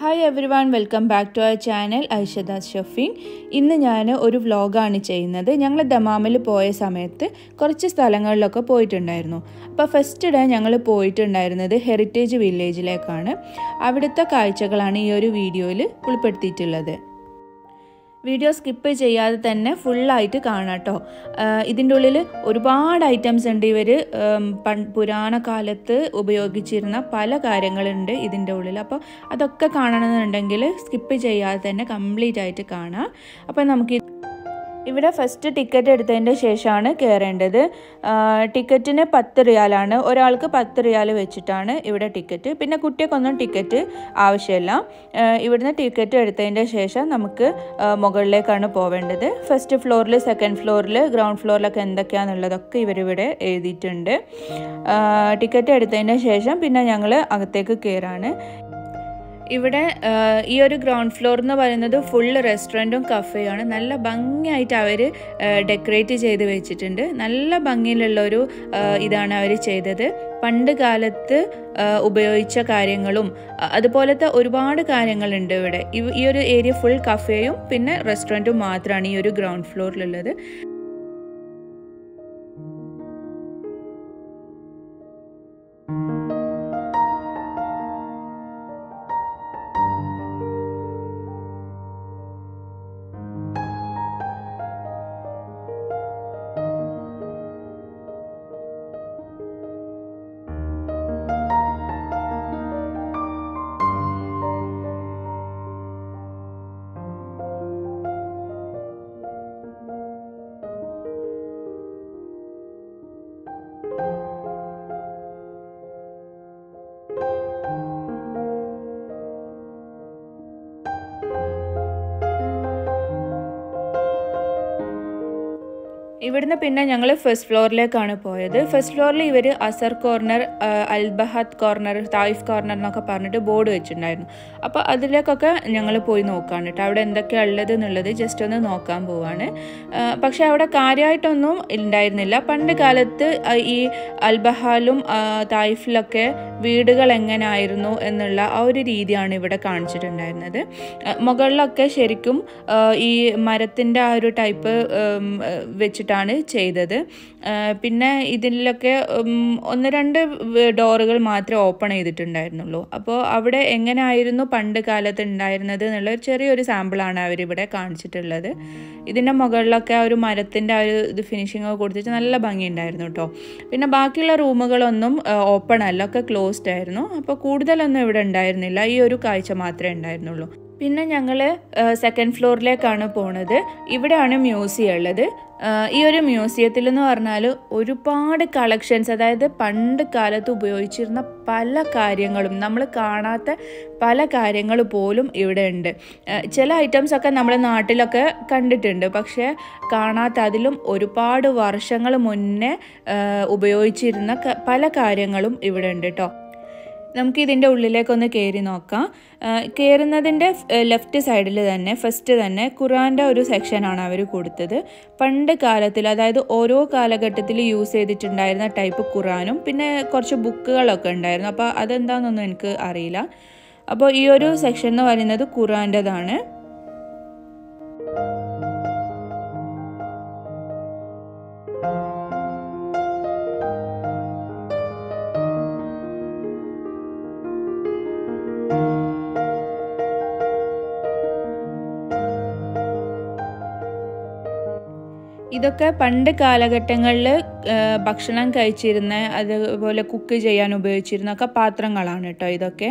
Hi everyone welcome back to our channel Aishadas Shafeen ഇന്ന് ഞാൻ ഒരു വ്ലോഗാണ് ചെയ്യുന്നത്. ഞങ്ങൾ ദമാമിൽ പോയ സമയത്ത് കുറച്ച് സ്ഥലങ്ങളിലൊക്കെ പോയിട്ടുണ്ടായിരുന്നു. അപ്പോൾ ഫസ്റ്റ് ഡേ ഞങ്ങൾ പോയിട്ടുണ്ടായിരുന്നത് ഹെറിറ്റേജ് വില്ലേജിലേക്കാണ് അവിടുത്തെ കാഴ്ചകളാണ് ഈ ഒരു വീഡിയോയിൽ ഉൾപ്പെടുത്തിയിട്ടുള്ളത്. വീഡിയോ സ്കിപ്പ് ചെയ്യാതെ തന്നെ ഫുള്ളായിട്ട് കാണാം കേട്ടോ. ഇതിന്റെ ഉള്ളിൽ ഒരുപാട് ഐറ്റംസ് ഉണ്ട് ഇവർ പുരാണ കാലത്ത് ഉപയോഗിച്ചിരുന്ന പല കാര്യങ്ങളുണ്ട് ഇതിന്റെ ഉള്ളിൽ. അപ്പോൾ അതൊക്കെ കാണണമെന്നുണ്ടെങ്കിൽ സ്കിപ്പ് ചെയ്യാതെ തന്നെ കംപ്ലീറ്റ് ആയിട്ട് കാണാം. അപ്പോൾ നമുക്ക് ഇവിടെ ഫസ്റ്റ് ടിക്കറ്റ് എടുത്തതിന്റെ ശേഷമാണ് കയറേണ്ടത് ടിക്കറ്റിന് പത്ത് റിയാലാണ്. ഒരാൾക്ക് പത്ത് റിയാൽ വെച്ചിട്ടാണ് ഇവിടെ ടിക്കറ്റ് പിന്നെ കുട്ടികൾക്കൊന്നും ടിക്കറ്റ് ആവശ്യമില്ല. ഇവിടുന്ന് ടിക്കറ്റ് എടുത്തതിന്റെ ശേഷം നമുക്ക് മുകളിലേക്കാണ് പോവേണ്ടത്. ഫസ്റ്റ് ഫ്ലോറിൽ സെക്കൻഡ് ഫ്ലോറിൽ ഗ്രൗണ്ട് ഫ്ലോറിലൊക്കെ എന്തൊക്കെയാണെന്നുള്ളതൊക്കെ ഇവരിവിടെ എഴുതിയിട്ടുണ്ട്. ടിക്കറ്റ് എടുത്തതിന്റെ ശേഷം പിന്നെ ഞങ്ങൾ അകത്തേക്ക് കയറാണ് ഇവിടെ ഈ ഒരു ഗ്രൗണ്ട് ഫ്ലോർ എന്ന് പറയുന്നത് ഫുൾ റെസ്റ്റോറന്റും കഫേയാണ് നല്ല ഭംഗിയായിട്ട് അവർ ഡെക്കറേറ്റ് ചെയ്ത് വെച്ചിട്ടുണ്ട്. നല്ല ഭംഗിയിലുള്ള ഒരു ഇതാണ് അവർ ചെയ്തത്. പണ്ട് കാലത്ത് ഉപയോഗിച്ച കാര്യങ്ങളും അതുപോലത്തെ ഒരുപാട് കാര്യങ്ങളുണ്ട് ഇവിടെ. ഈ ഒരു ഏരിയ ഫുൾ കഫേയും പിന്നെ റെസ്റ്റോറന്റും മാത്രമാണ് ഈ ഒരു ഗ്രൗണ്ട് ഫ്ലോറിലുള്ളത് ഇവിടുന്ന് പിന്നെ ഞങ്ങൾ ഫസ്റ്റ് ഫ്ലോറിലേക്കാണ് പോയത്. ഫസ്റ്റ് ഫ്ലോറിൽ ഇവർ Asir corner Al Baha corner Taif corner എന്നൊക്കെ പറഞ്ഞിട്ട് ബോർഡ് വെച്ചിട്ടുണ്ടായിരുന്നു. അപ്പോൾ അതിലേക്കൊക്കെ ഞങ്ങൾ പോയി നോക്കാണ് കേട്ടോ. അവിടെ എന്തൊക്കെയാണ് ഉള്ളത് എന്നുള്ളത് ജസ്റ്റ് ഒന്ന് നോക്കാൻ പോവാണ്. പക്ഷെ അവിടെ കാര്യമായിട്ടൊന്നും ഉണ്ടായിരുന്നില്ല പണ്ട് കാലത്ത് ഈ അൽബഹാലും തായിഫിലൊക്കെ വീടുകൾ എങ്ങനെയായിരുന്നു എന്നുള്ള ആ ഒരു രീതിയാണ് ഇവിടെ കാണിച്ചിട്ടുണ്ടായിരുന്നത്. മുകളിലൊക്കെ ശരിക്കും ഈ മരത്തിന്റെ ആ ഒരു ടൈപ്പ് വെച്ചിട്ടാണ് ചെയ്തത്. പിന്നെ ഇതിലൊക്കെ ഒന്ന് രണ്ട് ഡോറുകൾ മാത്രമേ ഓപ്പൺ ചെയ്തിട്ടുണ്ടായിരുന്നുള്ളൂ. അപ്പോൾ അവിടെ എങ്ങനെയായിരുന്നു പണ്ട് കാലത്ത് ഉണ്ടായിരുന്നത് എന്നുള്ള ചെറിയൊരു സാമ്പിളാണ് അവരിവിടെ കാണിച്ചിട്ടുള്ളത്. ഇതിന്റെ മുകളിലൊക്കെ ആ ഒരു മരത്തിന്റെ ആ ഒരു ഇത് ഫിനിഷിങ് കൊടുത്തിട്ട് നല്ല ഭംഗിയുണ്ടായിരുന്നു കേട്ടോ പിന്നെ ബാക്കിയുള്ള റൂമുകളൊന്നും ഓപ്പൺ അല്ല. ഒക്കെ ക്ലോസ്ഡ് ആയിരുന്നു. അപ്പോൾ കൂടുതലൊന്നും ഇവിടെ ഉണ്ടായിരുന്നില്ല. ഈ ഒരു കാഴ്ച മാത്രമേ ഉണ്ടായിരുന്നുള്ളൂ. പിന്നെ ഞങ്ങൾ സെക്കൻഡ് ഫ്ലോറിലേക്കാണ് പോണത്. ഇവിടെയാണ് മ്യൂസിയം ഉള്ളത്. ഈ ഒരു മ്യൂസിയത്തിൽ എന്ന് പറഞ്ഞാൽ ഒരുപാട് കളക്ഷൻസ് അതായത് പണ്ട് കാലത്ത് ഉപയോഗിച്ചിരുന്ന പല കാര്യങ്ങളും നമ്മൾ കാണാത്ത പല കാര്യങ്ങൾ പോലും ഇവിടെ ഉണ്ട്. ചില ഐറ്റംസ് ഒക്കെ നമ്മുടെ നാട്ടിലൊക്കെ കണ്ടിട്ടുണ്ട്. പക്ഷേ കാണാത്ത അതിലും ഒരുപാട് വർഷങ്ങൾ മുന്നേ ഉപയോഗിച്ചിരുന്ന പല കാര്യങ്ങളും ഇവിടെ ഉണ്ട് കേട്ടോ നമുക്ക് ഇതിന്റെ ഉള്ളിലേക്കൊന്ന് കയറി നോക്കാം. കയറുന്നതിന്റെ ലെഫ്റ്റ് സൈഡിൽ തന്നെ ഫസ്റ്റ് തന്നെ ഖുറാന്റെ ഒരു സെക്ഷനാണ് അവർ കൊടുത്തത്. പണ്ട് കാലത്തിൽ അതായത് ഓരോ കാലഘട്ടത്തിൽ യൂസ് ചെയ്തിട്ടുണ്ടായിരുന്ന ടൈപ്പ് ഖുറാനും പിന്നെ കുറച്ച് ബുക്കുകളൊക്കെ ഉണ്ടായിരുന്നു. അപ്പോൾ അതെന്താണെന്നൊന്നും എനിക്ക് അറിയില്ല. അപ്പോൾ ഈ ഒരു സെക്ഷൻ എന്ന് പറയുന്നത് ഖുറാന്റെതാണ്. ഇതൊക്കെ പണ്ട് കാലഘട്ടങ്ങളിൽ ഭക്ഷണം കഴിച്ചിരുന്ന അതുപോലെ കുക്ക് ചെയ്യാൻ ഉപയോഗിച്ചിരുന്ന ഒക്കെ പാത്രങ്ങളാണ് കേട്ടോ ഇതൊക്കെ.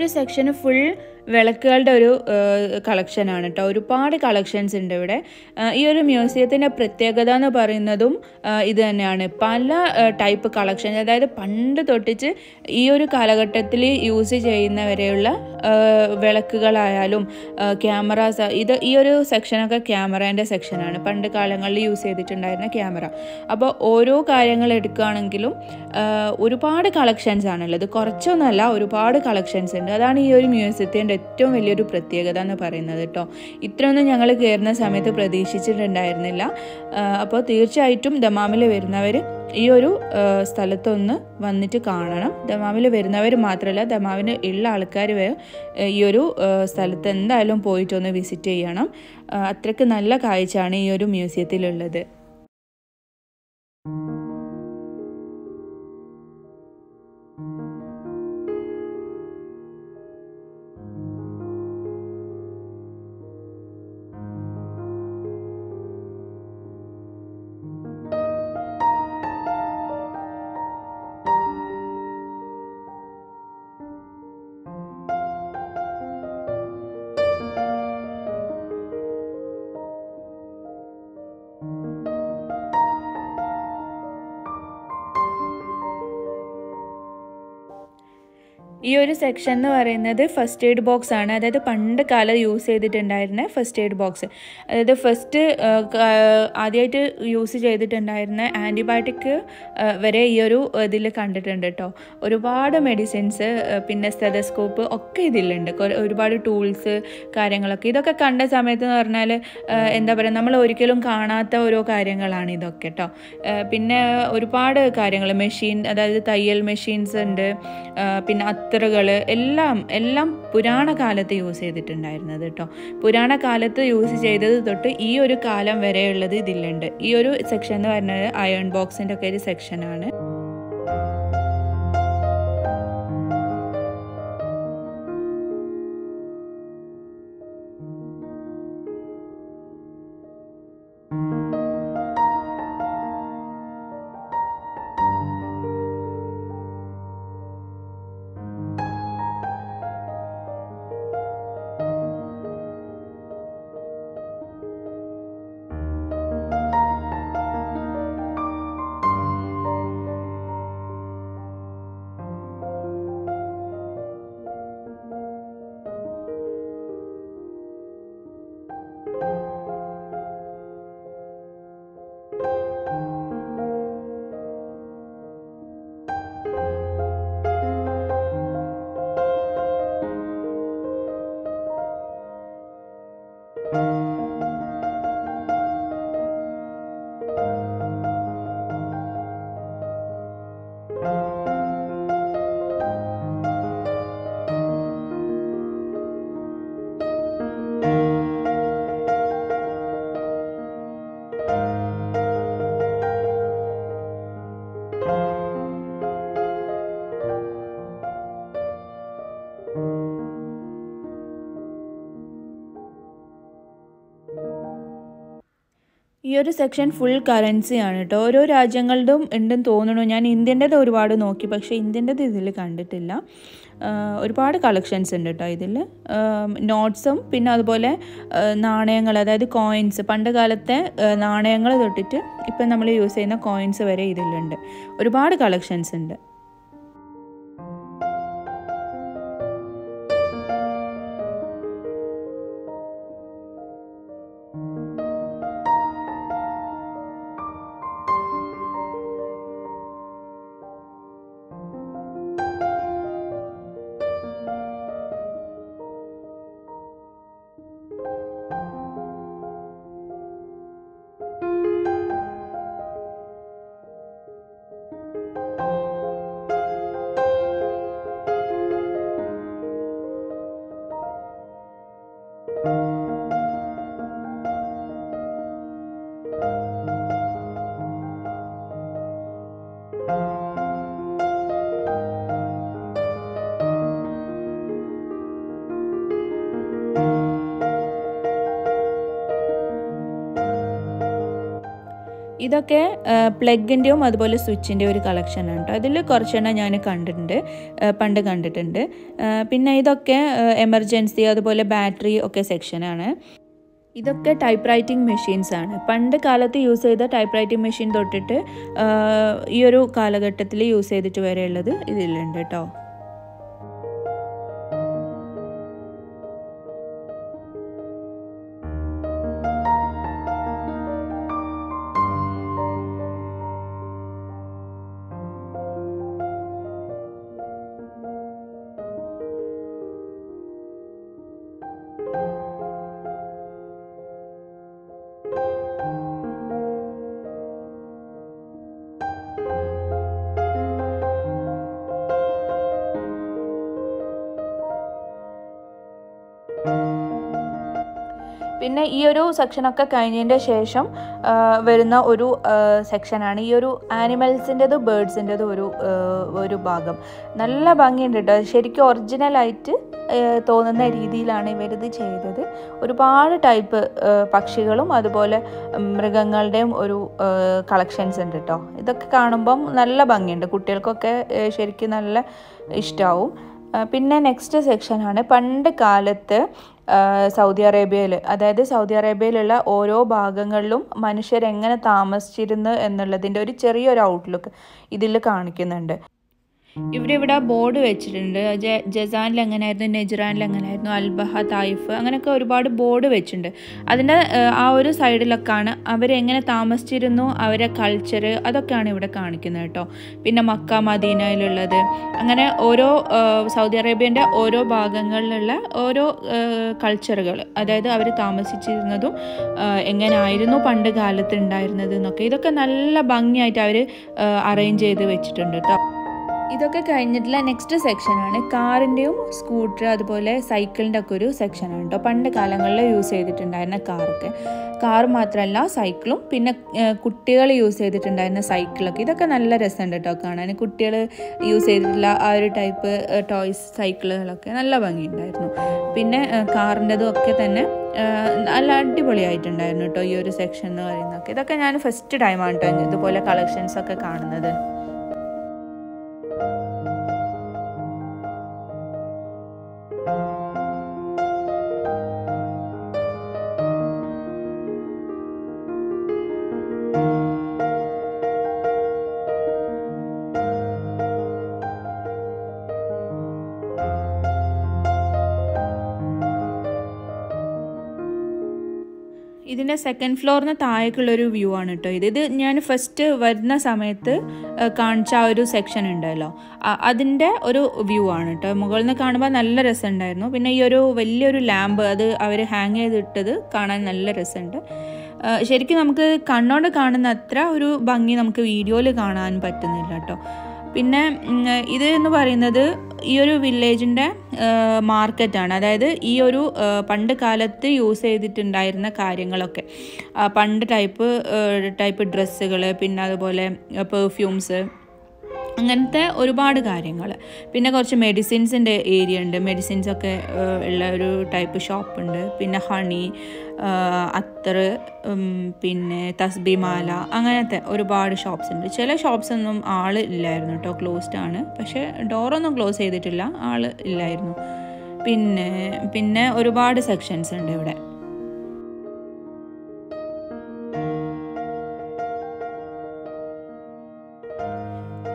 ഒരു സെക്ഷന് ഫുൾ വിളക്കുകളുടെ ഒരു കളക്ഷനാണ് കേട്ടോ. ഒരുപാട് കളക്ഷൻസ് ഉണ്ട് ഇവിടെ. ഈ ഒരു മ്യൂസിയത്തിന്റെ പ്രത്യേകത എന്ന് പറയുന്നതും ഇത് തന്നെയാണ്. പല ടൈപ്പ് കളക്ഷൻ അതായത് പണ്ട് തൊട്ടിച്ച് ഈ ഒരു കാലഘട്ടത്തിൽ യൂസ് ചെയ്യുന്നവരെയുള്ള വിളക്കുകളായാലും ക്യാമറാസ് ഇത് ഈ ഒരു സെക്ഷനൊക്കെ ക്യാമറേന്റെ സെക്ഷനാണ്. പണ്ട് കാലങ്ങളിൽ യൂസ് ചെയ്തിട്ടുണ്ടായിരുന്ന ക്യാമറ. അപ്പോൾ ഓരോ കാര്യങ്ങൾ എടുക്കുകയാണെങ്കിലും ഒരുപാട് കളക്ഷൻസ് ആണുള്ളത് കുറച്ചൊന്നുമല്ല ഒരുപാട് കളക്ഷൻസ് ഉണ്ട്. അതാണ് ഈ ഒരു മ്യൂസിയത്തിന്റെ ഏറ്റവും വലിയൊരു പ്രത്യേകത എന്ന് പറയുന്നത് കേട്ടോ ഇത്രയൊന്നും ഞങ്ങൾ കയറുന്ന സമയത്ത് പ്രതീക്ഷിച്ചിട്ടുണ്ടായിരുന്നില്ല. അപ്പോൾ തീർച്ചയായിട്ടും ദമാമിൽ വരുന്നവർ ഈ ഒരു സ്ഥലത്തൊന്ന് വന്നിട്ട് കാണണം. ദമാമിൽ വരുന്നവർ മാത്രമല്ല ദമാമിന് ഉള്ള ആൾക്കാർ വരെ ഈ ഒരു സ്ഥലത്ത് എന്തായാലും പോയിട്ടൊന്ന് വിസിറ്റ് ചെയ്യണം. അത്രയ്ക്ക് നല്ല കാഴ്ചയാണ് ഈ ഒരു മ്യൂസിയത്തിലുള്ളത്. ഈ ഒരു സെക്ഷൻ എന്ന് പറയുന്നത് ഫസ്റ്റ് എയ്ഡ് ബോക്സ് ആണ്. അതായത് പണ്ട് കാലം യൂസ് ചെയ്തിട്ടുണ്ടായിരുന്ന ഫസ്റ്റ് എയ്ഡ് ബോക്സ് അതായത് ഫസ്റ്റ് ആദ്യമായിട്ട് യൂസ് ചെയ്തിട്ടുണ്ടായിരുന്ന ആന്റിബയോട്ടിക് വരെ ഈ ഒരു ഇതിൽ കണ്ടിട്ടുണ്ട് കേട്ടോ ഒരുപാട് മെഡിസിൻസ് പിന്നെ സ്റ്റെതസ്കോപ്പ് ഒക്കെ ഇതിലുണ്ട്. ഒരുപാട് ടൂൾസ് കാര്യങ്ങളൊക്കെ. ഇതൊക്കെ കണ്ട സമയത്ത് എന്ന് പറഞ്ഞാൽ എന്താ പറയുക നമ്മൾ ഒരിക്കലും കാണാത്ത ഓരോ കാര്യങ്ങളാണ് ഇതൊക്കെ കേട്ടോ പിന്നെ ഒരുപാട് കാര്യങ്ങൾ. മെഷീൻ അതായത് തയ്യൽ മെഷീൻസ് ഉണ്ട്. പിന്നെ പിന്നെ അത്തറുകൾ എല്ലാം എല്ലാം പുരാണ കാലത്ത് യൂസ് ചെയ്തിട്ടുണ്ടായിരുന്നത് കേട്ടോ പുരാണ കാലത്ത് യൂസ് ചെയ്തത് തൊട്ട് ഈ ഒരു കാലം വരെയുള്ളത് ഇതിലുണ്ട്. ഈ ഒരു സെക്ഷൻ എന്ന് പറയുന്നത് അയൺ ബോക്സിന്റെ ഒക്കെ ഒരു സെക്ഷനാണ് ഒരു സെക്ഷൻ ഫുൾ കറൻസി ആണ് കേട്ടോ ഓരോ രാജ്യങ്ങളുടെയും ഉണ്ടെന്ന് തോന്നുന്നു. ഞാൻ ഇന്ത്യന്റെത് ഒരുപാട് നോക്കി പക്ഷേ ഇന്ത്യന്റെത് ഇതിൽ കണ്ടിട്ടില്ല. ഒരുപാട് കളക്ഷൻസ് ഉണ്ട് കേട്ടോ ഇതിൽ. നോട്ട്സും പിന്നെ അതുപോലെ നാണയങ്ങൾ അതായത് കോയിൻസ് പണ്ട് കാലത്തെ നാണയങ്ങൾ തൊട്ടിട്ട് ഇപ്പം നമ്മൾ യൂസ് ചെയ്യുന്ന കോയിൻസ് വരെ ഇതിലുണ്ട്. ഒരുപാട് കളക്ഷൻസ് ഉണ്ട്. ഇതൊക്കെ പ്ലഗിന്റെയും അതുപോലെ സ്വിച്ചിന്റെയും ഒരു കളക്ഷനാണ് കേട്ടോ അതിൽ കുറച്ചെണ്ണം ഞാൻ കണ്ടിട്ടുണ്ട്. പണ്ട് കണ്ടിട്ടുണ്ട്. പിന്നെ ഇതൊക്കെ എമർജൻസി അതുപോലെ ബാറ്ററി ഒക്കെ സെക്ഷനാണ് ഇതൊക്കെ ടൈപ്പ് റൈറ്റിംഗ് മെഷീൻസ് ആണ്. പണ്ട് കാലത്ത് യൂസ് ചെയ്ത ടൈപ്പ് റൈറ്റിംഗ് മെഷീൻ തൊട്ടിട്ട് ഈ ഒരു കാലഘട്ടത്തിൽ യൂസ് ചെയ്തിട്ട് വരെയുള്ളത് ഇതിലുണ്ട് കേട്ടോ പിന്നെ ഈ ഒരു സെക്ഷനൊക്കെ കഴിഞ്ഞതിന്റെ ശേഷം വരുന്ന ഒരു സെക്ഷനാണ് ഈ ഒരു ആനിമൽസിന്റെത് ബേഡ്സിന്റെത് ഒരു ഒരു ഭാഗം. നല്ല ഭംഗിയുണ്ട് കേട്ടോ ശരിക്കും ഒറിജിനലായിട്ട് തോന്നുന്ന രീതിയിലാണ് ഇവരിത് ചെയ്തത്. ഒരുപാട് ടൈപ്പ് പക്ഷികളും അതുപോലെ മൃഗങ്ങളുടെയും ഒരു കളക്ഷൻസ് ഉണ്ട് കേട്ടോ ഇതൊക്കെ കാണുമ്പം നല്ല ഭംഗിയുണ്ട്. കുട്ടികൾക്കൊക്കെ ശരിക്കും നല്ല ഇഷ്ടമാവും പിന്നെ നെക്സ്റ്റ് സെക്ഷനാണ് പണ്ട് കാലത്ത് സൗദി അറേബ്യയിൽ അതായത് സൗദി അറേബ്യയിലുള്ള ഓരോ ഭാഗങ്ങളിലും മനുഷ്യരെങ്ങനെ താമസിച്ചിരുന്നു എന്നുള്ളതിന്റെ ഒരു ചെറിയൊരു ഔട്ട്ലുക്ക് ഇതിൽ കാണിക്കുന്നുണ്ട്. ഇവിടെ ബോർഡ് വെച്ചിട്ടുണ്ട്. ജസാനിൽ എങ്ങനെയായിരുന്നു നെജ്റാനിൽ എങ്ങനെയായിരുന്നു അൽബഹ തായിഫ് അങ്ങനെയൊക്കെ ഒരുപാട് ബോർഡ് വെച്ചിട്ടുണ്ട്. അതിന്റെ ആ ഒരു സൈഡിലൊക്കെയാണ് അവരെങ്ങനെ താമസിച്ചിരുന്നു അവരെ കൾച്ചർ അതൊക്കെയാണ് ഇവിടെ കാണിക്കുന്നത് കേട്ടോ. പിന്നെ മക്ക മദീനയിലുള്ളത്. അങ്ങനെ ഓരോ സൗദി അറേബ്യന്റെ ഓരോ ഭാഗങ്ങളിലുള്ള ഓരോ കൾച്ചറുകൾ അതായത് അവർ താമസിച്ചിരുന്നതും എങ്ങനെയായിരുന്നു പണ്ട് കാലത്ത് ഉണ്ടായിരുന്നത് എന്നൊക്കെ. ഇതൊക്കെ നല്ല ഭംഗിയായിട്ട് അവർ അറേഞ്ച് ചെയ്ത് വെച്ചിട്ടുണ്ട് കേട്ടോ. ഇതൊക്കെ കഴിഞ്ഞിട്ടുള്ള നെക്സ്റ്റ് സെക്ഷനാണ് കാറിന്റെയും സ്കൂട്ടർ അതുപോലെ സൈക്കിളിന്റെ ഒക്കെ ഒരു സെക്ഷനാണ് കേട്ടോ പണ്ട് കാലങ്ങളിൽ യൂസ് ചെയ്തിട്ടുണ്ടായിരുന്ന കാറൊക്കെ കാർ മാത്രമല്ല സൈക്കിളും പിന്നെ കുട്ടികൾ യൂസ് ചെയ്തിട്ടുണ്ടായിരുന്ന സൈക്കിളൊക്കെ ഇതൊക്കെ നല്ല രസമുണ്ട് കേട്ടോ കാണാൻ. കുട്ടികൾ യൂസ് ചെയ്തിട്ടുള്ള ആ ഒരു ടൈപ്പ് ടോയ്സ് സൈക്കിളുകളൊക്കെ നല്ല ഭംഗിയുണ്ടായിരുന്നു. പിന്നെ കാറിന്റെതും ഒക്കെ തന്നെ നല്ല അടിപൊളിയായിട്ടുണ്ടായിരുന്നു കേട്ടോ ഈ ഒരു സെക്ഷൻ എന്ന് പറയുന്നതൊക്കെ. ഇതൊക്കെ ഞാൻ ഫസ്റ്റ് ടൈമാണ് കേട്ടോ ഇതുപോലെ കളക്ഷൻസ് ഒക്കെ കാണുന്നത്. ഇതിന്റെ സെക്കൻഡ് ഫ്ലോറിന് താഴേക്കുള്ളൊരു വ്യൂ ആണ് കേട്ടോ ഇത്. ഇത് ഞാൻ ഫസ്റ്റ് വരുന്ന സമയത്ത് കാണിച്ച ആ ഒരു സെക്ഷൻ ഉണ്ടല്ലോ. അതിന്റെ ഒരു വ്യൂ ആണ് കേട്ടോ മുകളിൽ നിന്ന് കാണുമ്പോൾ നല്ല രസമുണ്ടായിരുന്നു. പിന്നെ ഈ ഒരു വലിയൊരു ലാമ്പ് അത് അവർ ഹാങ് ചെയ്തിട്ടത് കാണാൻ നല്ല രസമുണ്ട്. ശരിക്കും നമുക്ക് കണ്ണോട് കാണുന്ന അത്ര ഒരു ഭംഗി നമുക്ക് വീഡിയോയിൽ കാണാൻ പറ്റുന്നില്ല കേട്ടോ പിന്നെ ഇത് എന്ന് പറയുന്നത് ഈ ഒരു വില്ലേജിന്റെ മാർക്കറ്റാണ് അതായത് ഈ ഒരു പണ്ട് കാലത്ത് യൂസ് ചെയ്തിട്ടുണ്ടായിരുന്ന കാര്യങ്ങളൊക്കെ. പണ്ട് ടൈപ്പ് ടൈപ്പ് ഡ്രസ്സുകൾ പിന്നെ അതുപോലെ പെർഫ്യൂംസ് അങ്ങനത്തെ ഒരുപാട് കാര്യങ്ങൾ പിന്നെ കുറച്ച് മെഡിസിൻസിന്റെ ഏരിയ ഉണ്ട്. മെഡിസിൻസൊക്കെ ഉള്ള ഒരു ടൈപ്പ് ഷോപ്പ് ഉണ്ട്. പിന്നെ ഹണി അത്തർ പിന്നെ തസ്ബിമാല അങ്ങനത്തെ ഒരുപാട് ഷോപ്സ് ഉണ്ട്. ചില ഷോപ്സ് ഒന്നും ആൾ ഇല്ലായിരുന്നു കേട്ടോ ക്ലോസ്ഡ് ആണ്. പക്ഷേ ഡോറൊന്നും ക്ലോസ് ചെയ്തിട്ടില്ല ആൾ ഇല്ലായിരുന്നു. പിന്നെ പിന്നെ ഒരുപാട് സെക്ഷൻസ് ഉണ്ട് ഇവിടെ.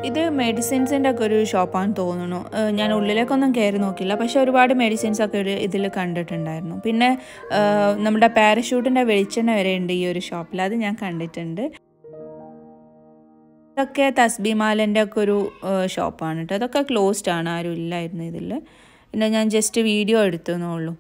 ഇത് മെഡിസിൻസിന്റെ ഒക്കെ ഒരു ഷോപ്പാണെന്ന് തോന്നുന്നു. ഞാൻ ഉള്ളിലേക്കൊന്നും കയറി നോക്കില്ല. പക്ഷെ ഒരുപാട് മെഡിസിൻസ് ഒക്കെ ഒരു ഇതിൽ കണ്ടിട്ടുണ്ടായിരുന്നു. പിന്നെ നമ്മുടെ പാരഷൂട്ടിന്റെ വെളിച്ചെണ്ണ വരെ ഉണ്ട് ഈ ഒരു ഷോപ്പിൽ അത് ഞാൻ കണ്ടിട്ടുണ്ട്. ഇതൊക്കെ തസ്ബിമാലന്റെ ഒക്കെ ഒരു ഷോപ്പാണ് കേട്ടോ അതൊക്കെ ക്ലോസ്ഡ് ആണ്. ആരും ഇല്ലായിരുന്നു ഇതിൽ പിന്നെ ഞാൻ ജസ്റ്റ് വീഡിയോ എടുത്തു എന്നുള്ളൂ.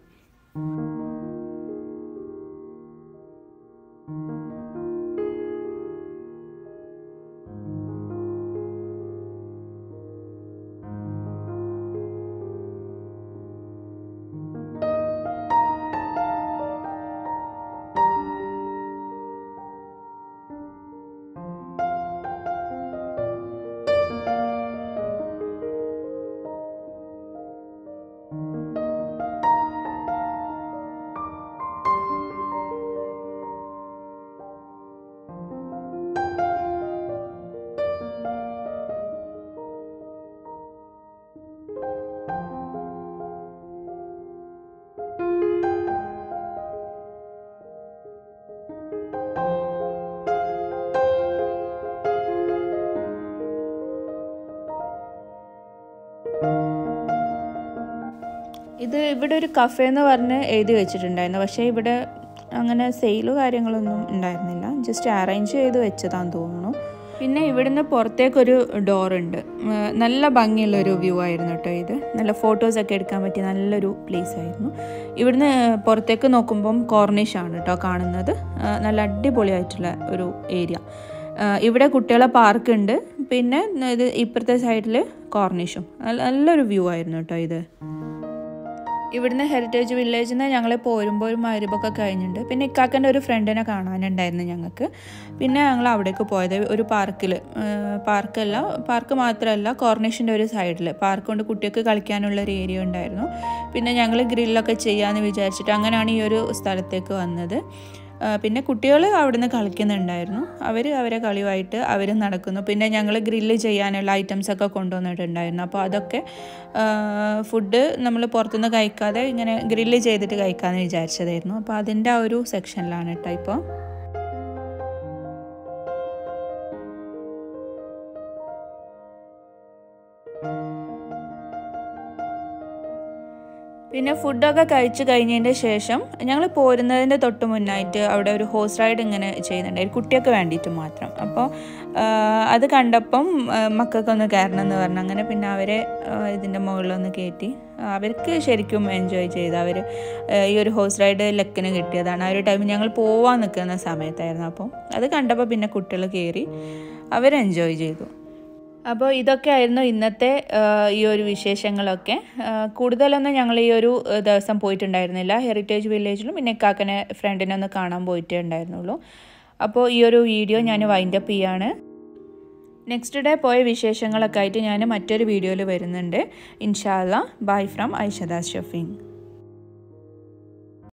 ഇത് ഇവിടെ ഒരു കഫേ എന്ന് പറഞ്ഞ് എഴുതി വെച്ചിട്ടുണ്ടായിരുന്നു. പക്ഷേ ഇവിടെ അങ്ങനെ സെയിലോ കാര്യങ്ങളൊന്നും ഉണ്ടായിരുന്നില്ല. ജസ്റ്റ് അറേഞ്ച് ചെയ്ത് വെച്ചതാന്ന് തോന്നുന്നു. പിന്നെ ഇവിടുന്ന് പുറത്തേക്കൊരു ഡോറുണ്ട് നല്ല ഭംഗിയുള്ളൊരു വ്യൂ ആയിരുന്നു കേട്ടോ ഇത്. നല്ല ഫോട്ടോസൊക്കെ എടുക്കാൻ പറ്റിയ നല്ലൊരു പ്ലേസ് ആയിരുന്നു. ഇവിടുന്ന് പുറത്തേക്ക് നോക്കുമ്പം കോർണിഷാണ് കേട്ടോ കാണുന്നത്. നല്ല അടിപൊളിയായിട്ടുള്ള ഒരു ഏരിയ ഇവിടെ കുട്ടികളെ പാർക്ക് ഉണ്ട്. പിന്നെ ഇത് ഇപ്പുറത്തെ സൈഡിൽ കോർണിഷും നല്ലൊരു വ്യൂ ആയിരുന്നു കേട്ടോ ഇത്. ഇവിടുന്ന് ഹെറിറ്റേജ് വില്ലേജിൽ നിന്ന് ഞങ്ങൾ പോരുമ്പോൾ ഒരു മരുഭൊക്കെ കഴിഞ്ഞിട്ടുണ്ട് പിന്നെ ഇക്കാക്കന്റെ ഒരു ഫ്രണ്ടിനെ കാണാനുണ്ടായിരുന്നു ഞങ്ങൾക്ക് പിന്നെ ഞങ്ങൾ അവിടേക്ക് പോയത് ഒരു പാർക്കിൽ പാർക്കല്ല പാർക്ക് മാത്രമല്ല കോർണേഷന്റെ ഒരു സൈഡിൽ പാർക്ക് കൊണ്ട് കുട്ടികൾക്ക് കളിക്കാനുള്ള ഒരു ഏരിയ ഉണ്ടായിരുന്നു. പിന്നെ ഞങ്ങൾ ഗ്രില്ലൊക്കെ ചെയ്യാമെന്ന് വിചാരിച്ചിട്ട് അങ്ങനെയാണ് ഈ ഒരു സ്ഥലത്തേക്ക് വന്നത്. പിന്നെ കുട്ടികൾ അവിടുന്ന് കളിക്കുന്നുണ്ടായിരുന്നു. അവർ അവരെ കളിയുമായിട്ട് അവർ നടക്കുന്നു. പിന്നെ ഞങ്ങൾ ഗ്രില്ല് ചെയ്യാനുള്ള ഐറ്റംസ് ഒക്കെ കൊണ്ടുവന്നിട്ടുണ്ടായിരുന്നു. അപ്പോൾ അതൊക്കെ ഫുഡ് നമ്മൾ പുറത്തുനിന്ന് കഴിക്കാതെ ഇങ്ങനെ ഗ്രില്ല് ചെയ്തിട്ട് കഴിക്കാമെന്ന് വിചാരിച്ചതായിരുന്നു. അപ്പോൾ അതിന്റെ ആ ഒരു സെക്ഷനിലാണ് കേട്ടോ ഇപ്പോൾ പിന്നെ ഫുഡൊക്കെ കഴിച്ചു കഴിഞ്ഞതിന്റെ ശേഷം ഞങ്ങൾ പോരുന്നതിന്റെ തൊട്ട് മുന്നായിട്ട് അവിടെ ഒരു ഹോഴ്സ് റൈഡ് ഇങ്ങനെ ചെയ്യുന്നുണ്ട്. കുട്ടിയൊക്കെ വേണ്ടിയിട്ട് മാത്രം. അപ്പോൾ അത് കണ്ടപ്പം മക്കൾക്ക് മക്കൾക്കൊന്ന് കയറണം എന്ന് പറഞ്ഞു. അങ്ങനെ പിന്നെ അവരെ ഇതിന്റെ മുകളിലൊന്ന് കയറ്റി അവർക്ക് ശരിക്കും എൻജോയ് ചെയ്ത് അവർ ഈ ഒരു ഹോഴ്സ് റൈഡ് ലക്കിന് കിട്ടിയതാണ്. ആ ഒരു ടൈം ഞങ്ങൾ പോവാൻ നിൽക്കുന്ന സമയത്തായിരുന്നു. അപ്പോൾ അത് കണ്ടപ്പോൾ പിന്നെ കുട്ടികൾ കയറി അവർ എൻജോയ് ചെയ്തു. അപ്പോൾ ഇതൊക്കെ ആയിരുന്നു ഇന്നത്തെ ഈ ഒരു വിശേഷങ്ങളൊക്കെ. കൂടുതലൊന്നും ഞങ്ങൾ ഈ ഒരു ദിവസം പോയിട്ടുണ്ടായിരുന്നില്ല. ഹെറിറ്റേജ് വില്ലേജിലും പിന്നെ കാക്കനെ ഫ്രണ്ടിനെ ഒന്ന് കാണാൻ പോയിട്ടേ ഉണ്ടായിരുന്നുള്ളൂ. അപ്പോൾ ഈ ഒരു വീഡിയോ ഞാൻ വൈൻഡ് അപ്പ് ചെയ്യാണ്. നെക്സ്റ്റ് ഡേ പോയ വിശേഷങ്ങളൊക്കെ ആയിട്ട് ഞാൻ മറ്റൊരു വീഡിയോയിൽ വരുന്നുണ്ട്. ഇൻഷാല്ല ബൈ ഫ്രം ഐഷദാസ് ഷഫീൻ